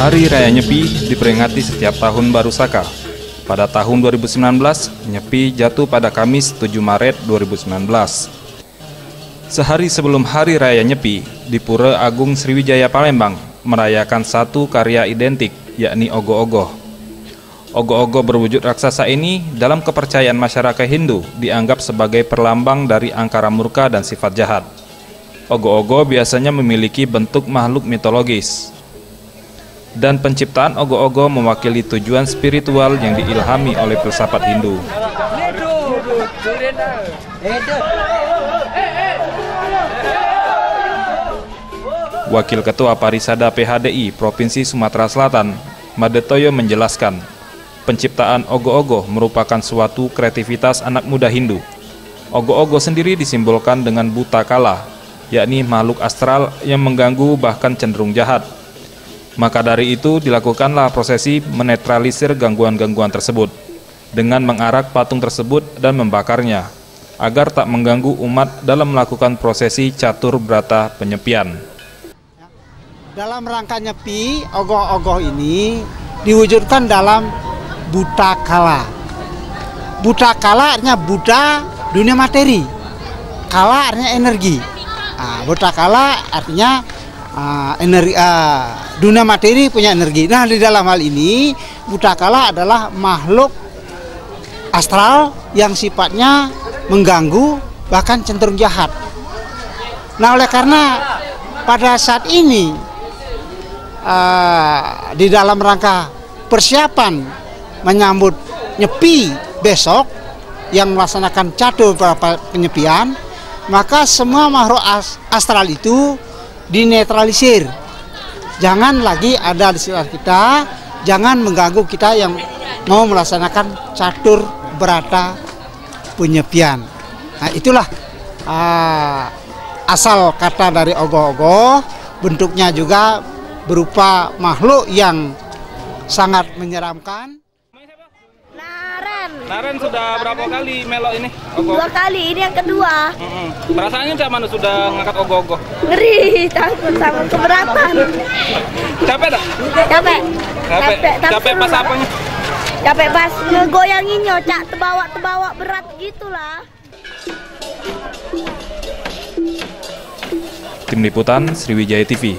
Hari Raya Nyepi diperingati setiap tahun baru Saka. Pada tahun 2019, Nyepi jatuh pada Kamis 7 Maret 2019. Sehari sebelum Hari Raya Nyepi, di Pura Agung Sriwijaya Palembang merayakan satu karya identik, yakni Ogo-Ogo. Ogo-ogo berwujud raksasa ini dalam kepercayaan masyarakat Hindu dianggap sebagai perlambang dari angkara murka dan sifat jahat. Ogo-ogo biasanya memiliki bentuk makhluk mitologis. Dan penciptaan ogo-ogo mewakili tujuan spiritual yang diilhami oleh filsafat Hindu. Wakil Ketua Parisada PHDI Provinsi Sumatera Selatan, Madetoyo menjelaskan, penciptaan ogo-ogo merupakan suatu kreativitas anak muda Hindu. Ogo-ogo sendiri disimbolkan dengan buta kala, yakni makhluk astral yang mengganggu bahkan cenderung jahat. Maka dari itu dilakukanlah prosesi menetralisir gangguan-gangguan tersebut dengan mengarak patung tersebut dan membakarnya agar tak mengganggu umat dalam melakukan prosesi catur berata penyepian. Dalam rangka nyepi, ogoh-ogoh ini diwujudkan dalam buta kala. Buta kala artinya buta dunia materi. Kala artinya energi. Nah, buta kala artinya uh, energi uh, dunia materi punya energi. Nah, di dalam hal ini buta kala adalah makhluk astral yang sifatnya mengganggu bahkan cenderung jahat. Nah, oleh karena pada saat ini uh, di dalam rangka persiapan menyambut nyepi besok yang melaksanakan catur beberapa penyepian maka semua makhluk astral itu dinetralisir. Jangan lagi ada di sekitar kita jangan mengganggu kita yang mau melaksanakan catur berata penyepian. Nah itulah uh, asal kata dari ogoh-ogoh bentuknya juga berupa makhluk yang sangat menyeramkan Naren sudah berapa kali melo ini? Ogo? Dua kali, ini yang kedua. Mm -hmm. Perasaannya cak mana sudah ngangkat ogo-ogo? Ngeri, takut sama keberatan. Capek tak? Capek. Capek, capek, capek pas apanya? Capek pas ngegoyanginnya, cak terbawa-terbawa berat gitulah. Tim Liputan Sriwijaya TV